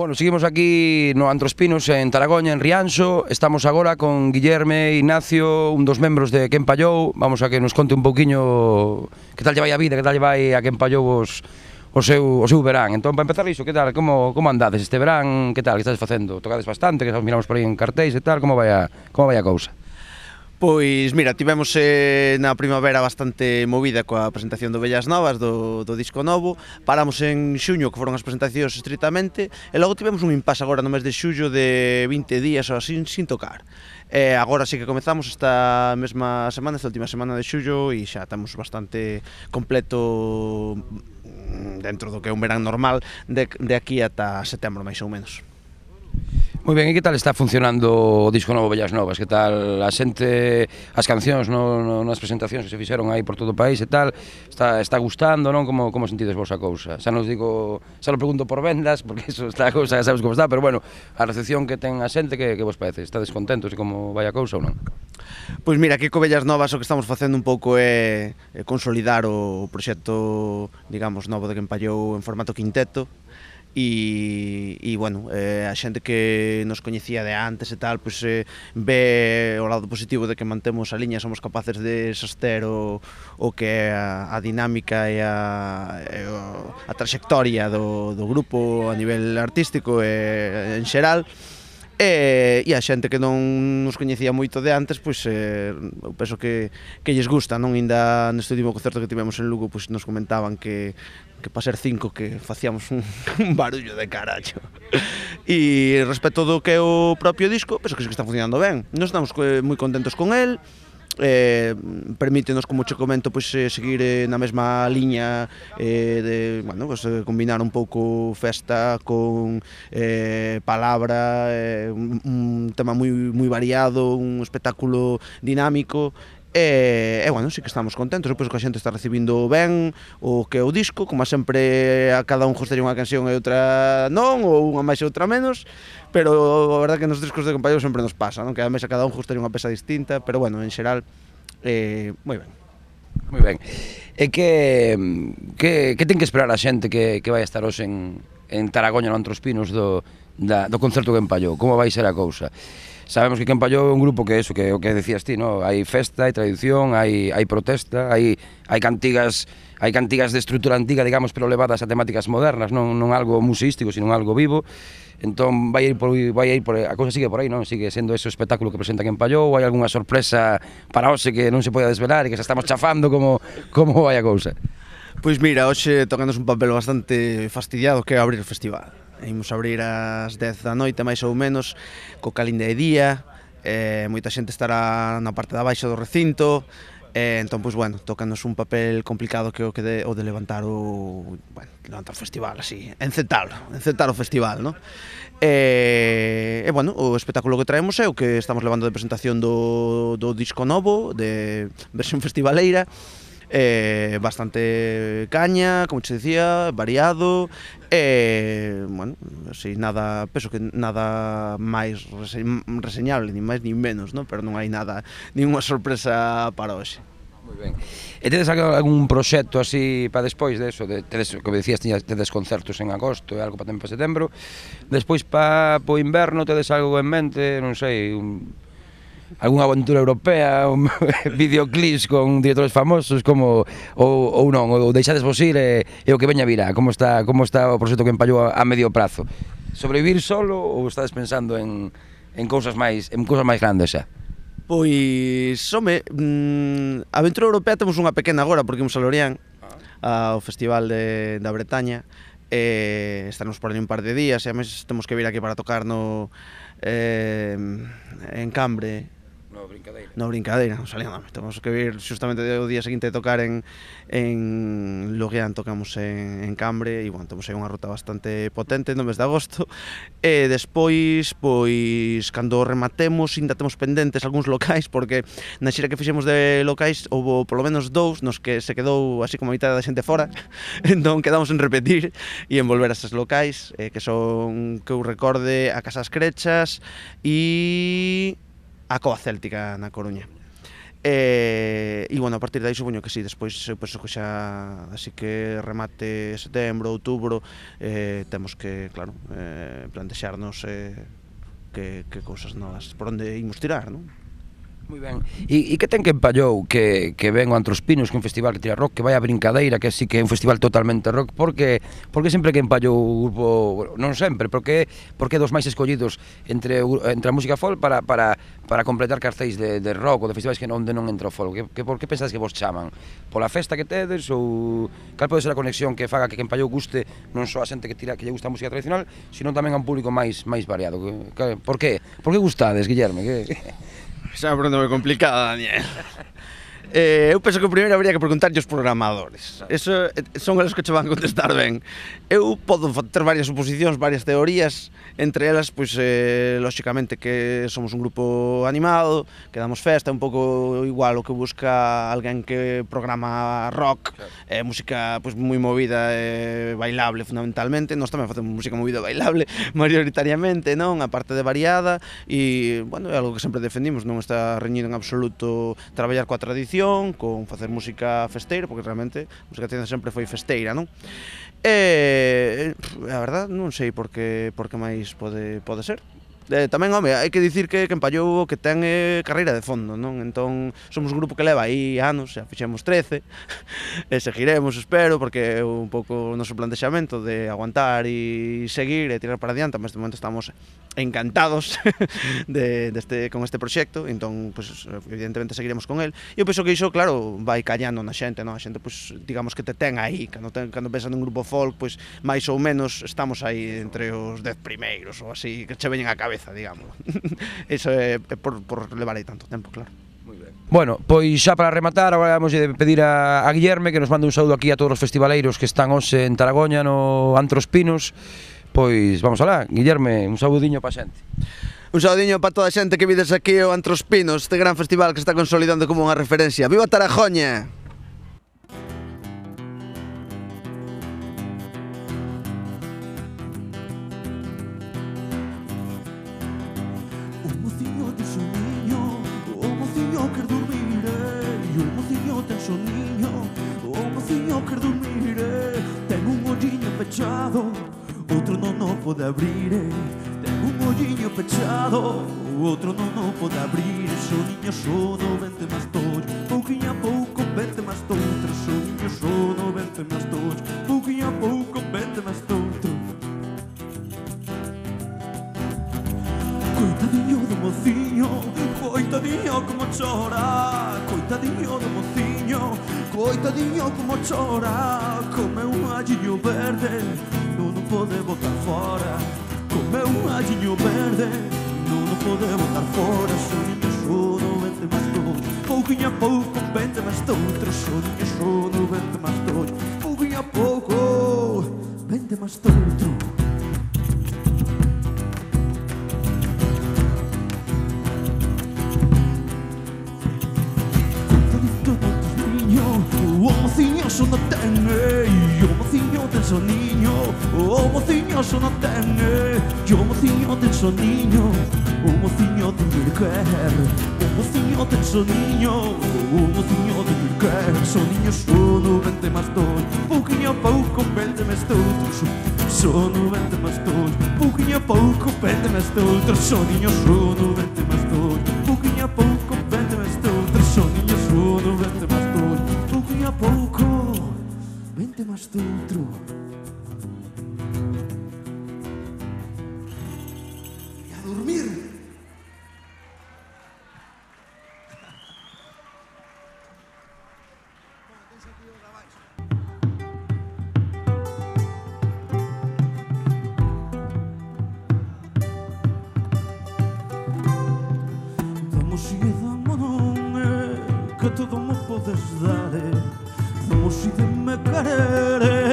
Bueno, seguimos aquí no Antrospinos en Taragoña, en Rianxo. Estamos agora con Guillerme, Ignacio, un dos membros de Quen Pallou. Vamos a que nos conte un pouquiño que tal lle vai a vida, que tal lle vai a Quen Pallou os, o seu, o seu verán. Entón, para empezar iso, que tal, como, como andades este verán, que tal, que estás facendo? Tocades bastante, que miramos por aí en cartéis e tal, como vai a, como vai a cousa? Pois, mira, tivemos eh, na primavera bastante movida coa presentación do Bellas Novas, do, do disco novo, paramos en xuño, que foron as presentacións estritamente, e logo tivemos un impasse agora no mes de xullo de 20 días ou así sin tocar. E agora sí que comezamos esta mesma semana, esta última semana de xullo, e xa estamos bastante completo mm, dentro do que é un verán normal de, de aquí ata setembro, máis ou menos. Moi ben, e que tal está funcionando o disco novo Bellas Novas? Que tal a xente, as cancións no, no, nas presentacións que se fixeron aí por todo o país e tal? Está, está gustando, non? Como, como sentides vos a cousa? Xa nos digo, xa lo pregunto por vendas, porque eso está a cousa, xa sabes como está, pero bueno, a recepción que ten a xente, que, que vos parece? Está descontentos e como vai a cousa ou non? Pois mira, aquí co Bellas Novas o que estamos facendo un pouco é, é consolidar o proxecto, digamos, novo de que empallou en formato quinteto, e, e bueno, eh, a xente que nos coñecía de antes e tal, pois eh, ve o lado positivo de que mantemos a liña, somos capaces de soster o, o que é a, a dinámica e a, e o, a traxectoria do, do grupo a nivel artístico e en xeral, E, e a xente que non nos coñecía moito de antes, pois eh, eu penso que, que lles gusta, non? Inda neste último concerto que tivemos en Lugo, pois nos comentaban que, que para ser cinco que facíamos un, un barullo de carallo. E respecto do que é o propio disco, penso que, que está funcionando ben. Nos estamos eh, moi contentos con el, eh, permítenos, como che comento, pois, eh, seguir eh, na mesma liña eh, de, bueno, pues, eh, combinar un pouco festa con eh, palabra, eh, un, un tema moi, moi variado, un espectáculo dinámico E, e bueno, sí que estamos contentos, pois que a xente está recibindo ben o que é o disco, como sempre a cada un gostaría unha canción e outra non, ou unha máis e outra menos, pero a verdade que nos discos de compañeros sempre nos pasa, non? Que a mesa cada un gostaría unha pesa distinta, pero bueno, en xeral, eh, moi ben. Moi ben. E que, que, que ten que esperar a xente que, que vai estar hoxe en, en Taragoña, no Antros Pinos, do, da, do concerto que empallou, como vai ser a cousa. Sabemos que Quen empallou é un grupo que eso, que o que decías ti, no? hai festa, hai tradición, hai, hai protesta, hai, hai cantigas hai cantigas de estrutura antiga, digamos, pero levadas a temáticas modernas, non, non algo museístico, sino algo vivo. Entón vai ir por vai ir por a cousa sigue por aí, non? Sigue sendo ese espectáculo que presenta Quen Pallou, hai algunha sorpresa para hoxe que non se pode desvelar e que xa estamos chafando como como vai a cousa. Pois mira, hoxe tocando un papel bastante fastidiado que é abrir o festival imos abrir ás 10 da noite máis ou menos co calinde de día eh, moita xente estará na parte da baixa do recinto eh, entón, pois, bueno, tócanos un papel complicado que o que de, o de levantar o bueno, levantar o festival, así encetarlo, encetar o festival, no? E, eh, eh, bueno, o espectáculo que traemos é o que estamos levando de presentación do, do disco novo, de versión festivaleira, eh, bastante caña, como che decía, variado, e, eh, bueno, así nada, penso que nada máis reseñable, ni máis ni menos, ¿no? pero non hai nada, ninguna sorpresa para hoxe. Moi ben. E tedes algún proxecto así para despois de eso? De, tedes, como decías, tiñas, tedes concertos en agosto e algo para tempo para setembro. Despois para o inverno tedes algo en mente, non sei, un, algunha aventura europea, un, videoclips con directores famosos como ou, ou non, ou deixades vos ir e, e o que veña virá, como está como está o proxecto que empallou a, a medio prazo. Sobrevivir solo ou estades pensando en en cousas máis en cousas máis grandes xa? Pois, home, mm, aventura europea temos unha pequena agora porque imos a Lorient ah. ao Festival de, da Bretaña eh, estaremos por ali un par de días e a mes temos que vir aquí para tocar no eh, en Cambre No Brincadeira. No Brincadeira, non salía nada. Temos que vir xustamente o día seguinte de tocar en, en Lugián, tocamos en, en Cambre, e, bueno, temos aí unha ruta bastante potente no mes de agosto. E despois, pois, cando rematemos, ainda temos pendentes algúns locais, porque na xira que fixemos de locais, houve polo menos dous nos que se quedou así como a mitad da xente fora, entón quedamos en repetir e en volver a esas locais, eh, que son, que eu recorde, a Casas Crechas e a coa céltica na Coruña. E, e bueno, a partir de aí supoño que si, sí, despois eh, pois penso que xa así que remate setembro, outubro, eh, temos que, claro, eh, plantexarnos eh, que, que cousas novas por onde imos tirar, non? Moi ben. E, e que ten que empallou que, que ven o Antros Pinos, que é un festival que tira rock, que vai a Brincadeira, que así que é un festival totalmente rock, porque porque sempre que empallou o grupo, non sempre, porque porque dos máis escollidos entre entre a música folk para para para completar cartéis de, de rock ou de festivais que non onde non entra o folk. Que, que por que pensades que vos chaman? Pola festa que tedes ou cal pode ser a conexión que faga que que empallou guste non só a xente que tira que lle gusta a música tradicional, sino tamén a un público máis máis variado. Que, que, por que? Por que gustades, Guillerme? Que Ya pronto me complicada, Daniel. Eh, eu penso que primeiro habría que preguntarlle aos programadores. Eso, eh, son eles que che van contestar ben. Eu podo ter varias suposicións, varias teorías, entre elas, pois, eh, lóxicamente, que somos un grupo animado, que damos festa, un pouco igual o que busca alguén que programa rock, claro. eh, música pois, moi movida e eh, bailable, fundamentalmente. Nós tamén facemos música movida e bailable, maioritariamente, non? A parte de variada, e, bueno, é algo que sempre defendimos, non está reñido en absoluto traballar coa tradición, tradición, con facer música festeira, porque realmente a música tenda sempre foi festeira, non? E, a verdad, non sei por que, por que máis pode, pode ser. Eh, tamén, home, hai que dicir que, que empallou que ten eh, carreira de fondo, non? Entón, somos un grupo que leva aí anos, xa fixemos 13, e seguiremos, espero, porque é un pouco o noso plantexamento de aguantar e seguir e tirar para adiante, mas de momento estamos encantados de, deste, con este proxecto, entón, pues, evidentemente, seguiremos con el. E eu penso que iso, claro, vai callando na xente, non? A xente, pues, digamos que te ten aí, cando, ten, cando pensa nun grupo folk, pues, máis ou menos estamos aí entre os dez primeiros ou así, que che veñen a cabeza, digamos. Iso é, é por, por aí tanto tempo, claro. Bueno, pois xa para rematar, agora vamos de pedir a, a Guillerme que nos mande un saúdo aquí a todos os festivaleiros que están hoxe en Taragoña no Antros Pinos pois vamos alá, Guillerme, un sabudiño pa xente. Un saudiño para toda a xente que vides aquí o Antros Pinos, este gran festival que está consolidando como unha referencia. Viva Tarajoña! pode abrir Ten un olliño pechado O outro non o pode abrir Soniño sono, vente máis tollo Pouquinho a pouco, vente máis toutro Soniño sono, vente máis tollo Pouquinho a pouco, vente máis toutro Coitadinho do mociño Coitadinho como chora Coitadinho do mociño Coitadinho como chora Come un allillo verde pode botar fora Comeu un alliño verde Non o pode botar fora Soninho só non vende máis dois Pouquinho a pouco vente máis doutro Soninho só non vende máis dois Pouquinho a pouco vente máis doutro ten soniño O mociño só non ten E o mociño ten soniño O mociño ten quer O mociño ten soniño O mociño ten virquer Soniño sono vente máis toi Pouquinho a pouco vente máis toutros Sono vente máis toi Pouquinho a pouco vente máis toutros Soniño sono vente máis toi dormir. Vamos seguir dando nome que todo me podes dar. Vamos de me querer.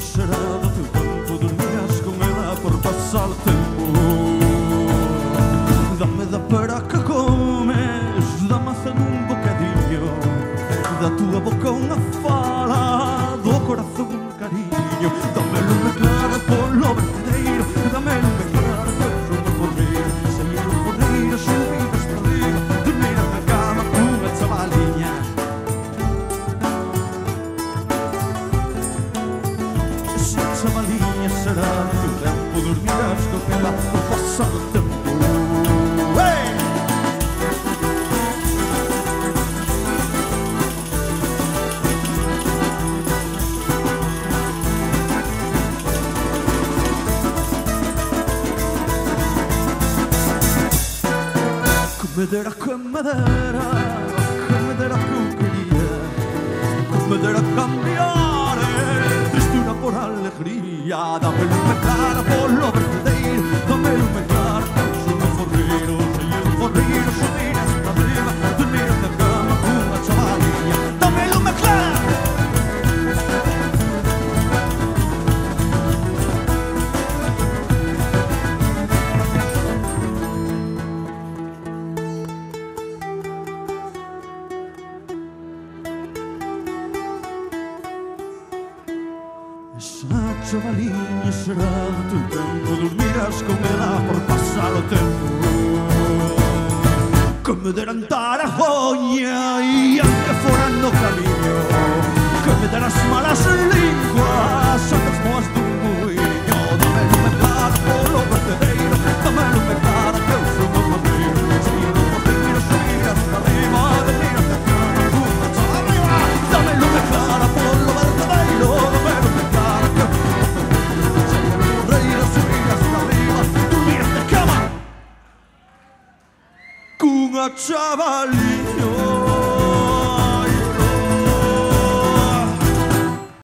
surrounded مدركم مدركم مدركم querida مدركم mi ore tristuna por alegría dame la cara por lo Xa chavaliña será do teu tempo Dormirás con ela por pasar o tempo. Que me deran tarajoña E aunque foran no camiño Que me deran malas linguas chaval